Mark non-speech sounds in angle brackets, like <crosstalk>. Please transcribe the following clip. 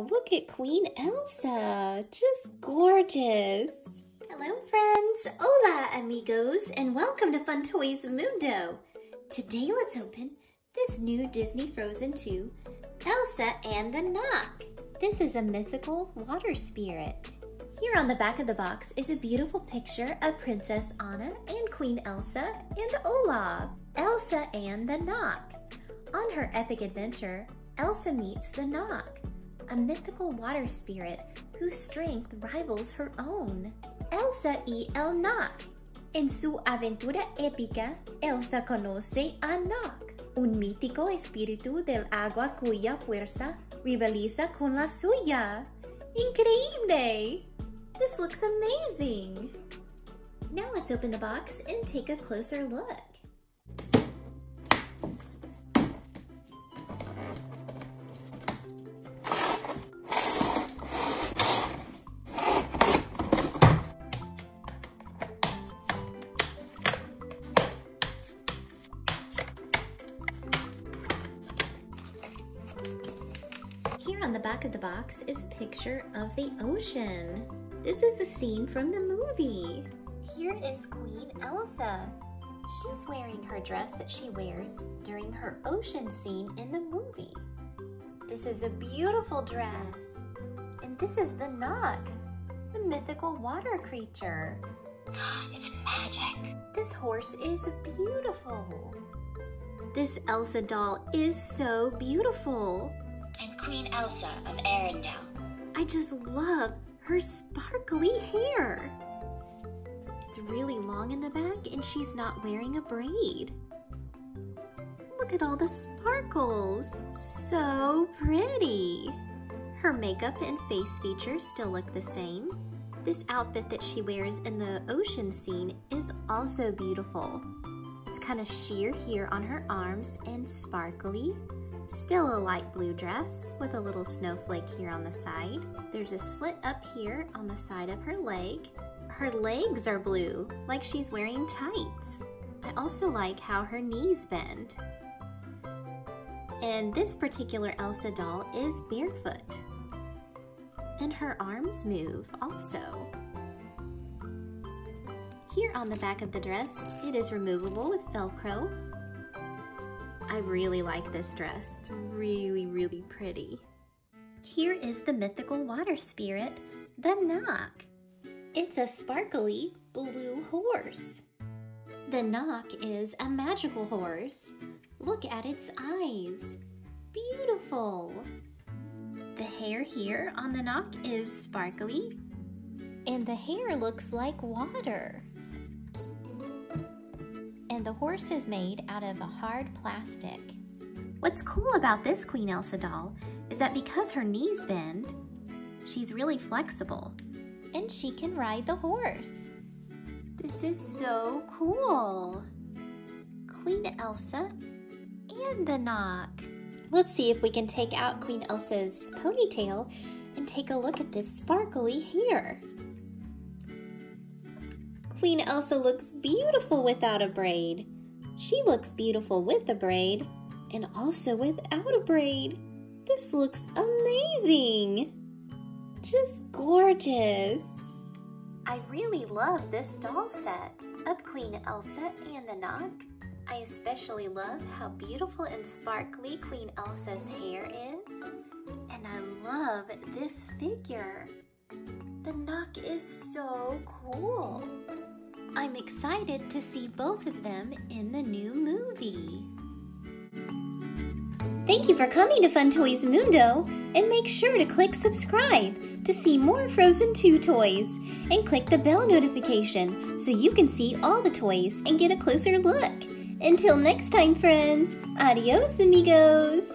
Look at Queen Elsa. Just gorgeous. Hello, friends. Hola, amigos, and welcome to Fun Toys Mundo. Today, let's open this new Disney Frozen 2 Elsa and the Nokk. This is a mythical water spirit. Here on the back of the box is a beautiful picture of Princess Anna and Queen Elsa and Olaf. Elsa and the Nokk. On her epic adventure, Elsa meets the Nokk, a mythical water spirit whose strength rivals her own. Elsa y el Nokk. En su aventura épica, Elsa conoce a Nokk, un mítico espíritu del agua cuya fuerza rivaliza con la suya. ¡Increíble! This looks amazing! Now let's open the box and take a closer look. The back of the box is a picture of the ocean. This is a scene from the movie. Here is Queen Elsa. She's wearing her dress that she wears during her ocean scene in the movie. This is a beautiful dress. And this is the Nokk, the mythical water creature. <gasps> It's magic. This horse is beautiful. This Elsa doll is so beautiful. I'm Queen Elsa of Arendelle. I just love her sparkly hair. It's really long in the back and she's not wearing a braid. Look at all the sparkles. So pretty. Her makeup and face features still look the same. This outfit that she wears in the ocean scene is also beautiful. It's kind of sheer here on her arms and sparkly. Still a light blue dress with a little snowflake here on the side. There's a slit up here on the side of her leg. Her legs are blue, like she's wearing tights. I also like how her knees bend. And this particular Elsa doll is barefoot. And her arms move also. Here on the back of the dress, it is removable with Velcro I really like this dress. It's really, really pretty. Here is the mythical water spirit, the Nokk. It's a sparkly blue horse. The Nokk is a magical horse. Look at its eyes. Beautiful. The hair here on the Nokk is sparkly, and the hair looks like water and the horse is made out of a hard plastic. What's cool about this Queen Elsa doll is that because her knees bend, she's really flexible and she can ride the horse. This is so cool. Queen Elsa and the Nokk. Let's see if we can take out Queen Elsa's ponytail and take a look at this sparkly hair. Queen Elsa looks beautiful without a braid. She looks beautiful with a braid and also without a braid. This looks amazing. Just gorgeous. I really love this doll set of Queen Elsa and the Nokk. I especially love how beautiful and sparkly Queen Elsa's hair is. And I love this figure. The Nokk is so cool. I'm excited to see both of them in the new movie. Thank you for coming to Fun Toys Mundo, and make sure to click subscribe to see more Frozen 2 toys, and click the bell notification so you can see all the toys and get a closer look. Until next time, friends, adios amigos!